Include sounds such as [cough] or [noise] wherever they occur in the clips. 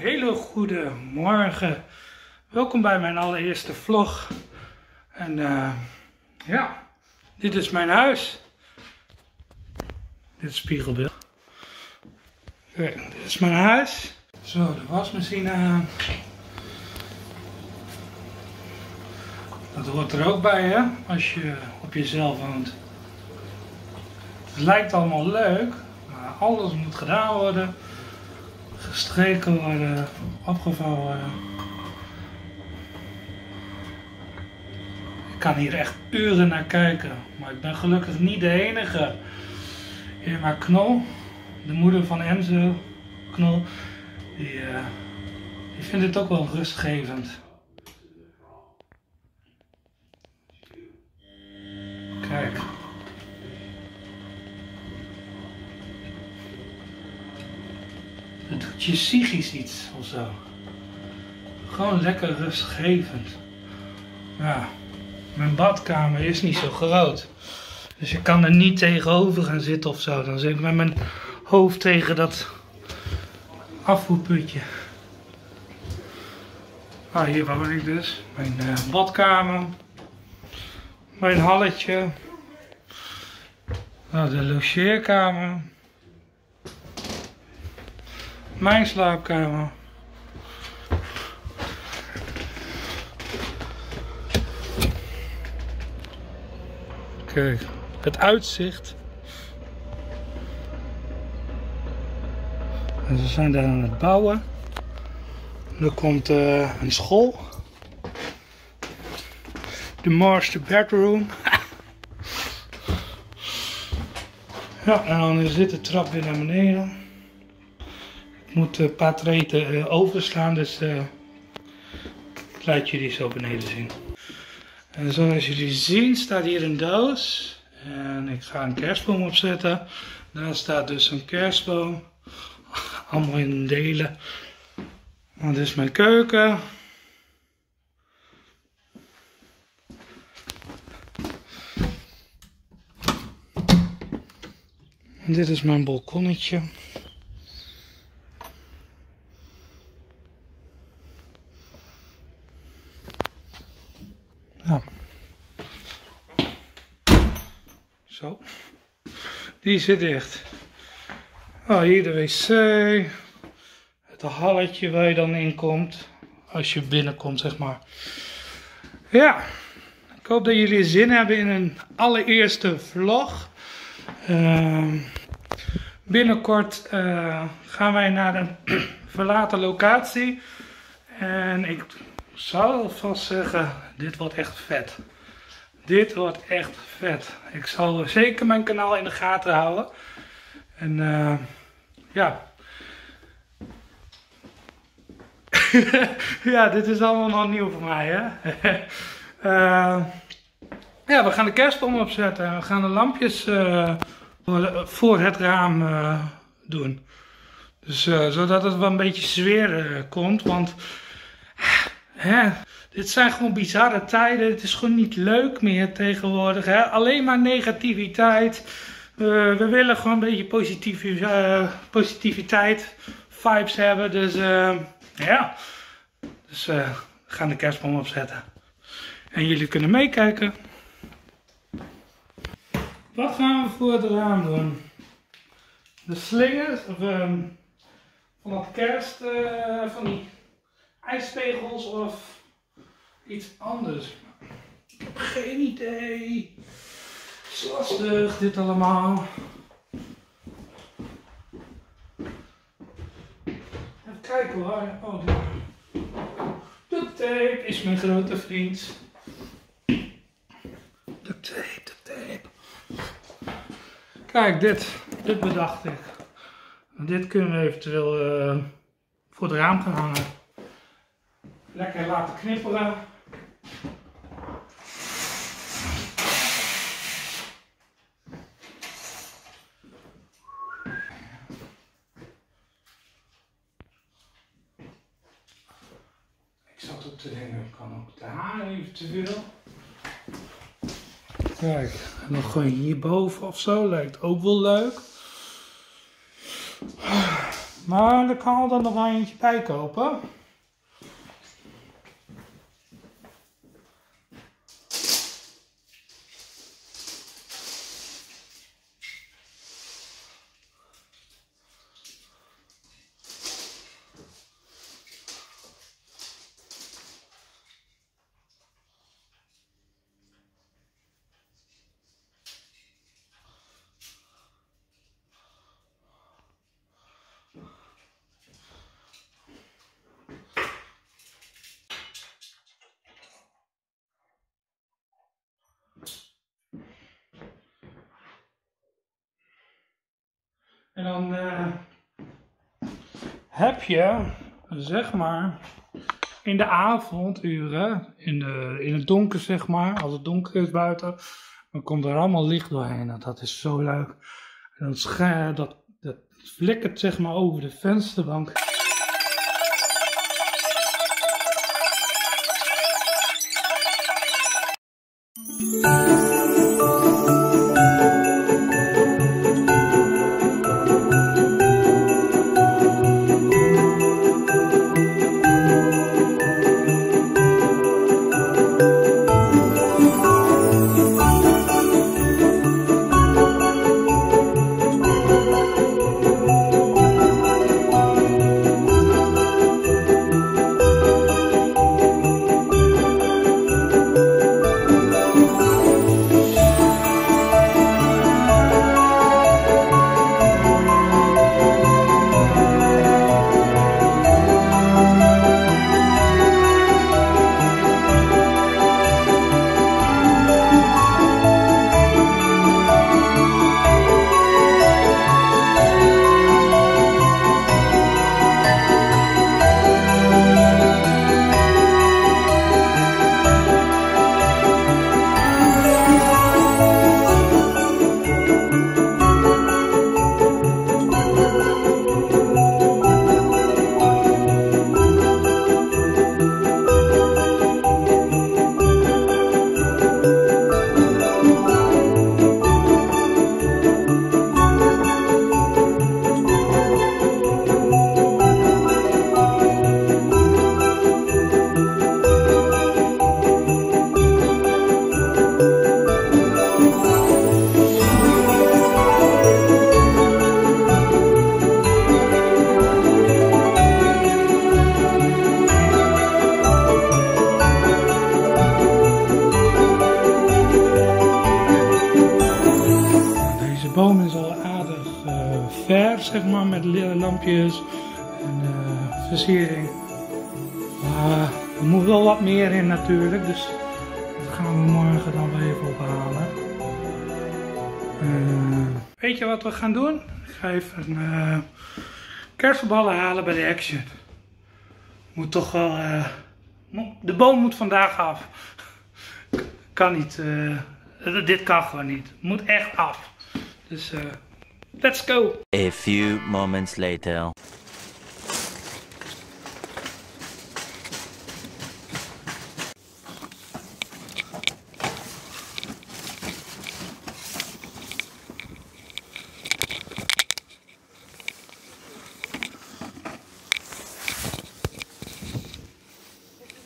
hele goede morgen. Welkom bij mijn allereerste vlog. En eh, ja, dit is mijn huis. Dit is spiegelbeeld. Oké, dit is mijn huis. Zo, de wasmachine aan. Dat hoort er ook bij, hè, als je op jezelf woont. Het lijkt allemaal leuk, maar alles moet gedaan worden gestreken worden, opgevouwen. Ik kan hier echt uren naar kijken, maar ik ben gelukkig niet de enige. Irma Knol, de moeder van Enzo Knol, die, uh, die vindt het ook wel rustgevend. Kijk. Het doet je psychisch iets of zo. Gewoon lekker rustgevend. Ja, mijn badkamer is niet zo groot. Dus ik kan er niet tegenover gaan zitten of zo. Dan zit ik met mijn hoofd tegen dat afvoerputje. Ah, hier woon ik dus. Mijn uh, badkamer. Mijn halletje. Nou, de logeerkamer. Mijn slaapkamer. Kijk, het uitzicht. En ze zijn daar aan het bouwen. Er komt uh, een school. De master bedroom. [laughs] ja, en dan zit de trap weer naar beneden. Moet een paar treden overslaan, dus ik laat jullie zo beneden zien. En zoals jullie zien staat hier een doos. En ik ga een kerstboom opzetten. Daar staat dus een kerstboom. [laughs] Allemaal in delen. dit is mijn keuken. En dit is mijn balkonnetje. Zo. Die zit dicht. Oh, hier de wc. Het halletje waar je dan in komt. Als je binnenkomt, zeg maar. Ja. Ik hoop dat jullie zin hebben in een allereerste vlog. Uh, binnenkort uh, gaan wij naar een [clears throat] verlaten locatie. En ik zou vast zeggen, dit wordt echt vet. Dit wordt echt vet. Ik zal zeker mijn kanaal in de gaten houden. En uh, ja. [laughs] ja, dit is allemaal nog nieuw voor mij, hè. uh, [laughs] ja, we gaan de kerstboom opzetten. We gaan de lampjes uh, voor het raam doen. Dus zodat het wel een beetje sfeer komt. Want hè, dit zijn gewoon bizarre tijden. Het is gewoon niet leuk meer tegenwoordig. Hè? Alleen maar negativiteit. We willen gewoon een beetje uh, positiviteit, vibes hebben. Dus uh, ja. Dus we gaan de kerstboom opzetten. En jullie kunnen meekijken. Wat gaan we voor het raam doen? De slingers of, um, van dat kerst, van die ijspegels of iets anders. Ik heb geen idee. Zo lastig dit allemaal. Even kijken hoor. Oh, duct tape is mijn grote vriend. Duct tape, duct tape. Kijk, dit, dit bedacht ik. Dit kunnen we eventueel uh, voor het raam gaan hangen. Lekker laten knipperen. Te denken, kan ook daar eventueel. Kijk, nog gewoon hierboven of zo, lijkt ook wel leuk. Maar er kan er nog eentje bij kopen. En dan uh, heb je, zeg maar, in de avonduren, in, de, in het donker zeg maar, als het donker is buiten, dan komt er allemaal licht doorheen. En dat is zo leuk. En dan dat, dat flikkert zeg maar over de vensterbank. Lampjes en uh, versiering. Maar er moet wel wat meer in natuurlijk, dus dat gaan we morgen dan weer even ophalen. Uh, weet je wat we gaan doen? Ik ga even uh, kerstballen halen bij de Action. Moet toch wel... de boom moet vandaag af. kan niet. dit kan gewoon niet. Moet echt af. Dus... Let's go! A few moments later.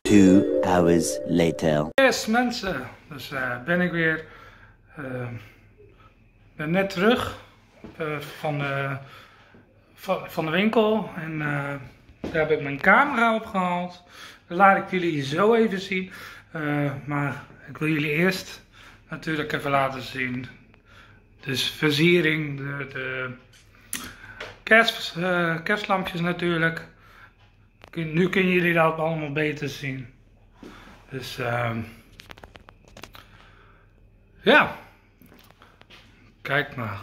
Two hours later. Yes mensen, dus uh, ben ik weer. Uh, ben net terug van, de, van, de winkel. En uh, daar heb ik mijn camera opgehaald. Dat laat ik jullie zo even zien. Uh, maar ik wil jullie eerst natuurlijk even laten zien. Dus versiering, de, de kerst, kerstlampjes natuurlijk. Nu kunnen jullie dat allemaal beter zien. Dus ehm, ja, kijk maar.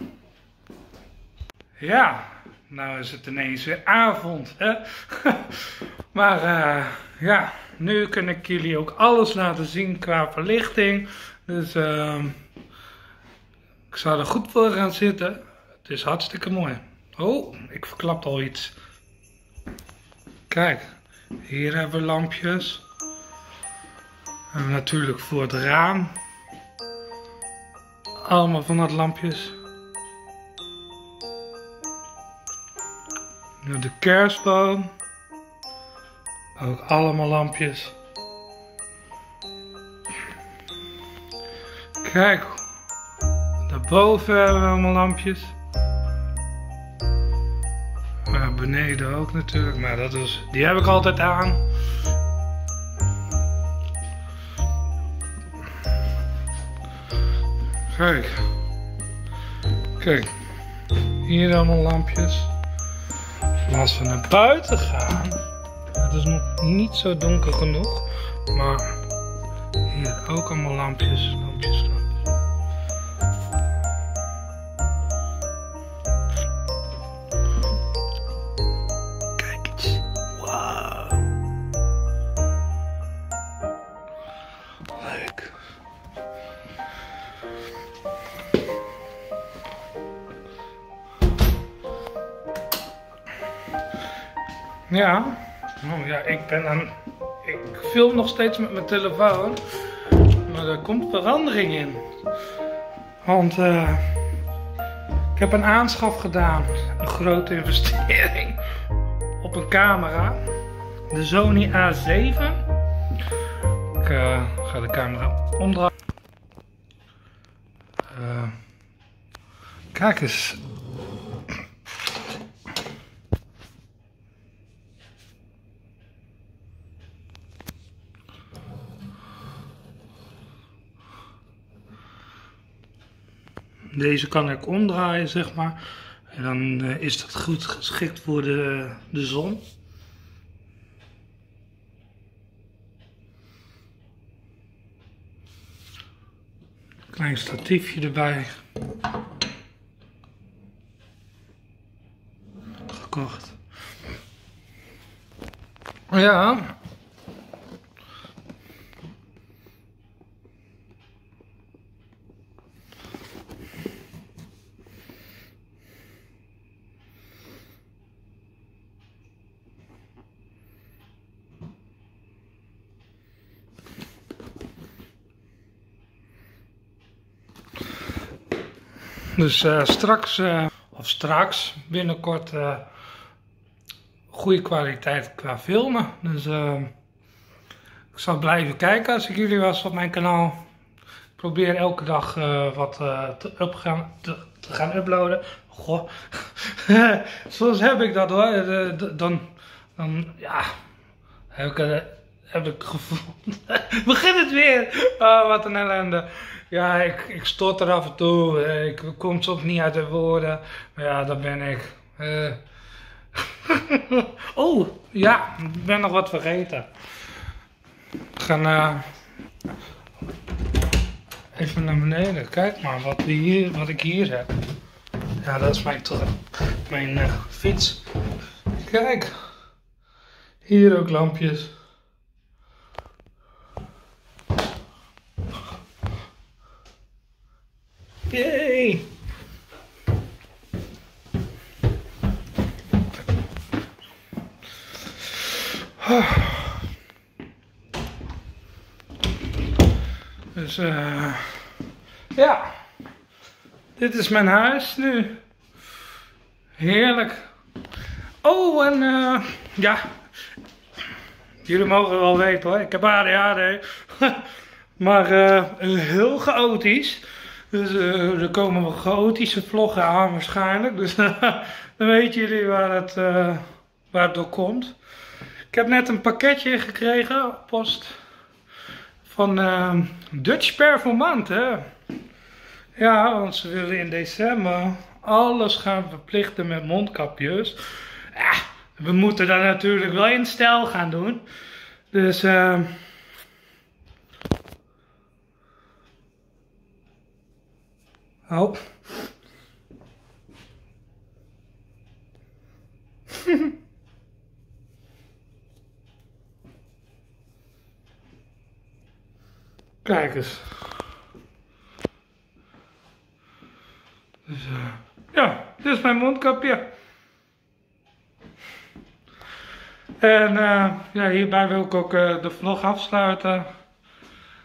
Ja, nou is het ineens weer avond. Hè? [laughs] maar uh, ja, nu kan ik jullie ook alles laten zien qua verlichting. Dus uh, ik zal er goed voor gaan zitten. Het is hartstikke mooi. Oh, ik verklap al iets. Kijk, hier hebben we lampjes. En natuurlijk voor het raam. Allemaal van dat lampjes. De kerstboom. Ook allemaal lampjes. Kijk, daarboven hebben we allemaal lampjes. Maar beneden ook natuurlijk, maar dat is, die heb ik altijd aan. Kijk. Kijk. Hier allemaal lampjes. Als we naar buiten gaan. Het is nog niet zo donker genoeg. Maar hier ook allemaal lampjes. Ja. Oh, ja, ik ben aan. Ik film nog steeds met mijn telefoon. Maar er komt verandering in. Want eh, ik heb een aanschaf gedaan. Een grote investering. Op een camera. De Sony A7. Ik eh, ga de camera omdraaien. Eh, kijk eens. Deze kan ik omdraaien, zeg maar. En dan eh, is dat goed geschikt voor de, de zon. Klein statiefje erbij. Gekocht. Ja. Dus eh, straks, eh, of straks, binnenkort, eh, goede kwaliteit qua filmen. Dus ik zal blijven kijken als ik jullie was op mijn kanaal. Ik probeer elke dag wat te, gaan, gaan uploaden. Goh, [laughs] soms heb ik dat hoor. Dan, dan, ja, heb ik, heb ik gevoel. [laughs] Begint het weer? Oh, wat een ellende. Ja, ik, ik stotter af en toe. eh, Ik kom soms niet uit de woorden. Maar ja, dat ben ik. Eh. [laughs] oh, ja, ik ben nog wat vergeten. We gaan eh, even naar beneden. Kijk maar wat, hier, wat ik hier heb. Ja, dat is mijn, mijn fiets. Kijk. Hier ook lampjes. Dus eh ja, dit is mijn huis nu. Heerlijk. Oh, en eh ja, jullie mogen wel weten hoor, ik heb ADHD. [laughs] maar eh heel chaotisch. Dus er komen wel chaotische vloggen aan waarschijnlijk. Dus [laughs] dan weten jullie waar het, waar het door komt. Ik heb net een pakketje gekregen post van eh, Dutch Performant. Hè? Ja, want ze willen in december alles gaan verplichten met mondkapjes. Ja, we moeten dat natuurlijk wel in stijl gaan doen. Dus eh. Oh. [laughs] Kijk eens. Dus, eh, ja, dit is mijn mondkapje. En eh, ja, hierbij wil ik ook eh, de vlog afsluiten.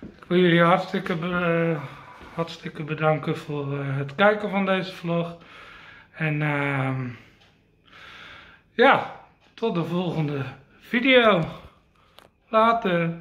Ik wil jullie hartstikke, hartstikke bedanken voor het kijken van deze vlog. En ehm, ja, tot de volgende video. Later.